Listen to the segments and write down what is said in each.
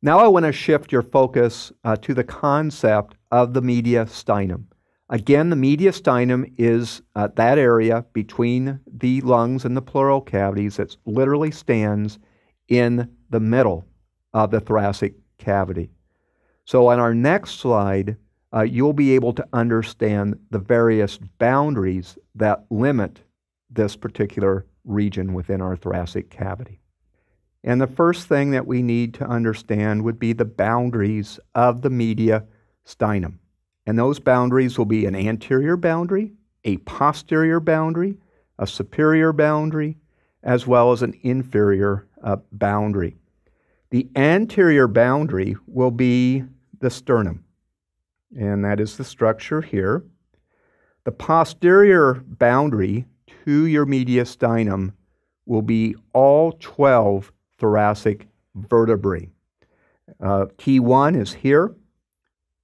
Now I want to shift your focus uh, to the concept of the mediastinum. Again, the mediastinum is uh, that area between the lungs and the pleural cavities that literally stands in the middle of the thoracic cavity. So on our next slide, uh, you'll be able to understand the various boundaries that limit this particular region within our thoracic cavity. And the first thing that we need to understand would be the boundaries of the mediastinum. And those boundaries will be an anterior boundary, a posterior boundary, a superior boundary, as well as an inferior uh, boundary. The anterior boundary will be the sternum, and that is the structure here. The posterior boundary to your mediastinum will be all 12 thoracic vertebrae. Uh, T1 is here,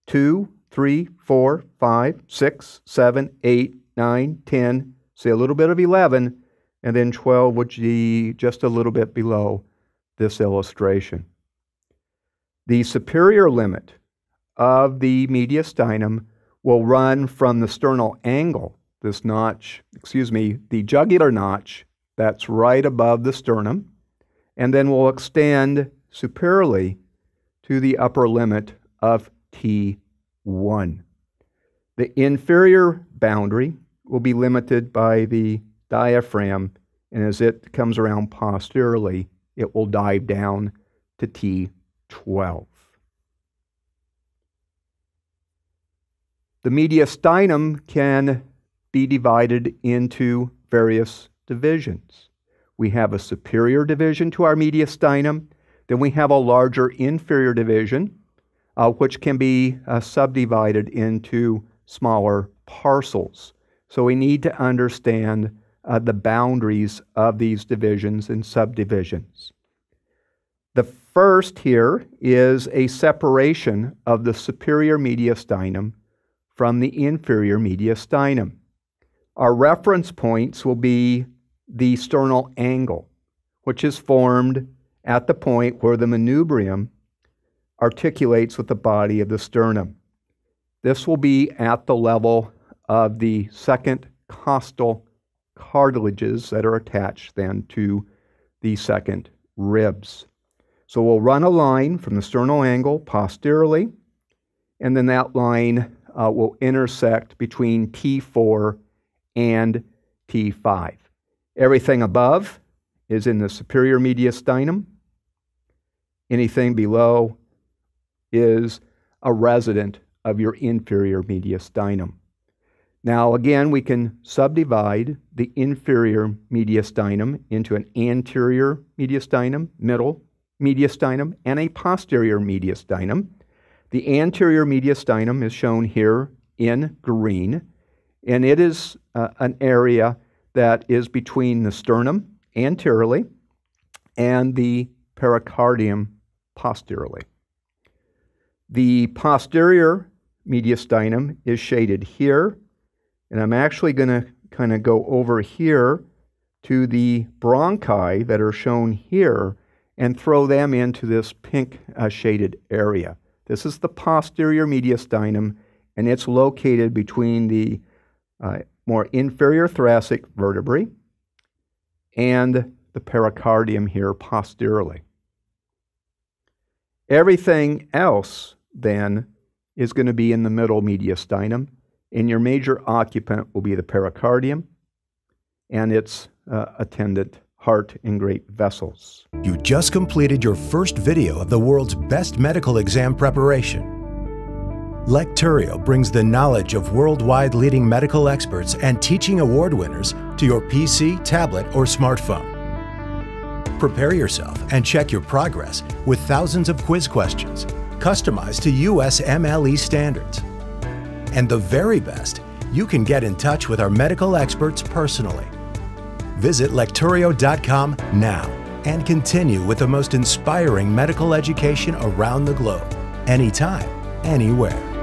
2, 3, 4, 5, 6, 7, 8, 9, 10, say a little bit of 11, and then 12 would be just a little bit below this illustration. The superior limit of the mediastinum will run from the sternal angle, this notch, excuse me, the jugular notch that's right above the sternum, and then will extend superiorly to the upper limit of T1. The inferior boundary will be limited by the diaphragm, and as it comes around posteriorly, it will dive down to T12. The mediastinum can be divided into various divisions. We have a superior division to our mediastinum, then we have a larger inferior division, uh, which can be uh, subdivided into smaller parcels. So we need to understand uh, the boundaries of these divisions and subdivisions. The first here is a separation of the superior mediastinum from the inferior mediastinum. Our reference points will be the sternal angle, which is formed at the point where the manubrium articulates with the body of the sternum. This will be at the level of the second costal cartilages that are attached then to the second ribs. So we'll run a line from the sternal angle posteriorly, and then that line uh, will intersect between T4 and T5. Everything above is in the superior mediastinum. Anything below is a resident of your inferior mediastinum. Now, again, we can subdivide the inferior mediastinum into an anterior mediastinum, middle mediastinum, and a posterior mediastinum. The anterior mediastinum is shown here in green, and it is uh, an area that is between the sternum anteriorly and the pericardium posteriorly. The posterior mediastinum is shaded here, and I'm actually going to kind of go over here to the bronchi that are shown here and throw them into this pink uh, shaded area. This is the posterior mediastinum, and it's located between the uh, more inferior thoracic vertebrae and the pericardium here posteriorly. Everything else, then, is going to be in the middle mediastinum, and your major occupant will be the pericardium and its uh, attendant heart, and great vessels. You just completed your first video of the world's best medical exam preparation. Lecturio brings the knowledge of worldwide leading medical experts and teaching award winners to your PC, tablet, or smartphone. Prepare yourself and check your progress with thousands of quiz questions customized to USMLE standards. And the very best, you can get in touch with our medical experts personally Visit lecturio.com now and continue with the most inspiring medical education around the globe, anytime, anywhere.